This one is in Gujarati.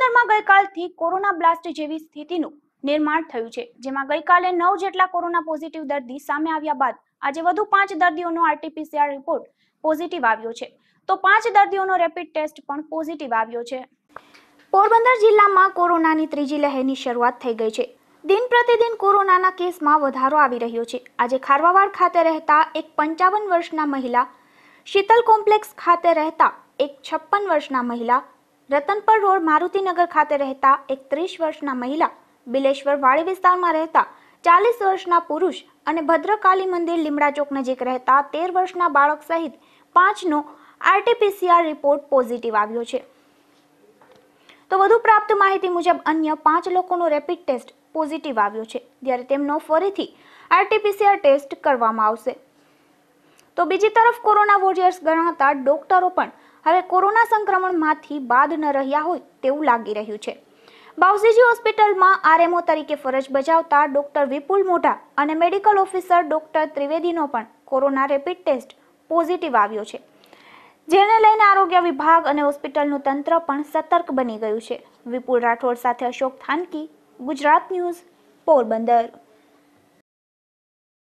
પોરબંદરમાં ગઈકાલથી કોરોના બ્લાસ્ટ જેવી સ્થિતિનું નિર્માણ થયું છે, જેમાં ગઈકાલે નવ જેટલા કોરોના પોઝિટિવ દર્દી સામે આવ્યા બાદ આજે વધુ પાંચ દર્દીઓનો આરટીપીસીઆર રિપોર્ટ પોઝિટિવ આવ્યો છે. તો પાંચ દર્દીઓનો રેપિડ ટેસ્ટ પણ પોઝિટિવ આવ્યો છે. પોરબંદર જિલ્લામાં કોરોનાની ત્રીજી લહેરની શરૂઆત થઈ ગઈ છે. દિન પ્રતિદિન કોરોનાના કેસમાં વધારો આવી રહ્યો છે. આજે ખારવાવાડ ખાતે રહેતા એક પંચાવન વર્ષના મહિલા, શીતલ કોમ્પ્લેક્સ ખાતે રહેતા એક છપ્પન વર્ષના મહિલા રતનપર રોડ મારુતિનગર ખાતે રહેતા એક ત્રીસ વર્ષના મહિલા બિલેશ્વર વાડી વિસ્તારમાં રહેતા ચાલીસ વર્ષના પુરુષ અને ભદ્રકાલી મંદિર લીમડા ચોક નજીક રહેતા તેર વર્ષના બાળક સહિત પાંચનો આરટીપીસીઆર રિપોર્ટ પોઝિટિવ આવ્યો છે. તો વધુ પ્રાપ્ત માહિતી મુજબ અન્ય પાંચ લોકોનો રેપિડ ટેસ્ટ પોઝિટિવ આવ્યો છે. જ્યારે તેમનો ફરીથી આરટીપીસીઆર ટેસ્ટ કરવામાં આવશે. તો બીજી તરફ કોરોના વોરિયર્સ ગણાતા ડોક્ટરો પણ હવે કોરોના સંક્રમણમાંથી બાદ ન રહ્યા હોય તેવું લાગી રહ્યું છે. બાઉસીજી હોસ્પિટલમાં આરએમઓ તરીકે ફરજ બજાવતા ડોક્ટર વિપુલ મોઢા અને મેડિકલ ઓફિસર ડોક્ટર ત્રિવેદીનો પણ કોરોના રેપિડ ટેસ્ટ પોઝિટિવ આવ્યો છે. જેને લઈને આરોગ્ય વિભાગ અને હોસ્પિટલનું તંત્ર પણ સતર્ક બની ગયું છે. વિપુલ રાઠોડ સાથે અશોક થાનકી, ગુજરાત ન્યૂઝ, પોરબંદર.